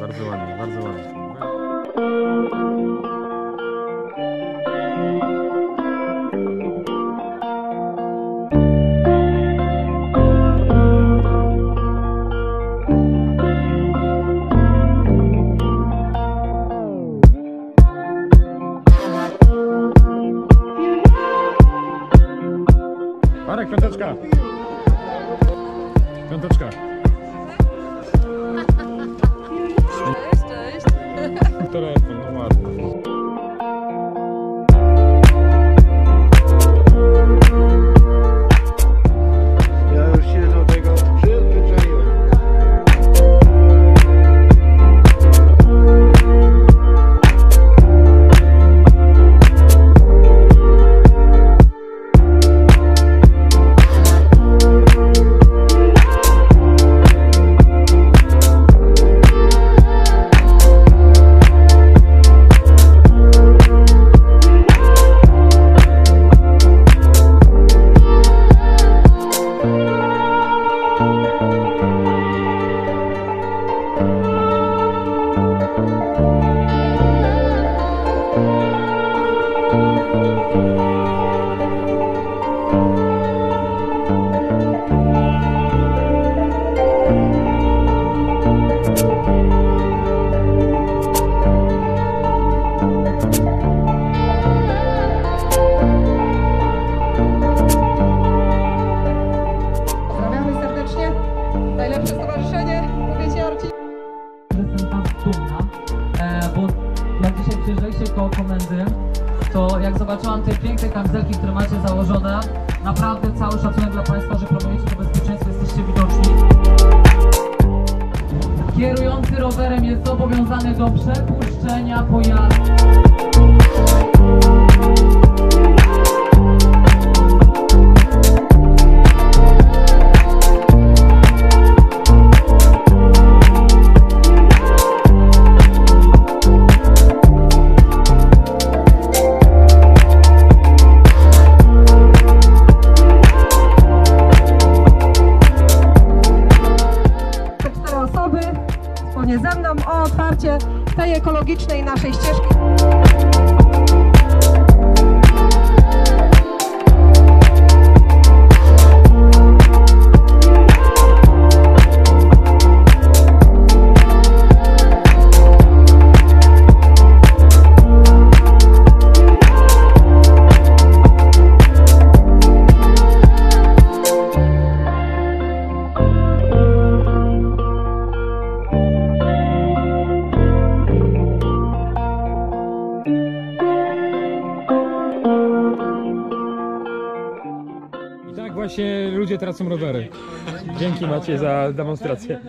bardzo ładnie, bardzo ładnie. Marek, piąteczka! Piąteczka. Zobaczyłam te piękne kamizelki, które macie założone, naprawdę cały szacunek dla Państwa, że promujecie to bezpieczeństwo, jesteście widoczni. Kierujący rowerem jest zobowiązany do przepuszczenia pojazdu. Otwarcie tej ekologicznej naszej ścieżki. Tak właśnie ludzie tracą rowery. Dzięki Maciej za demonstrację.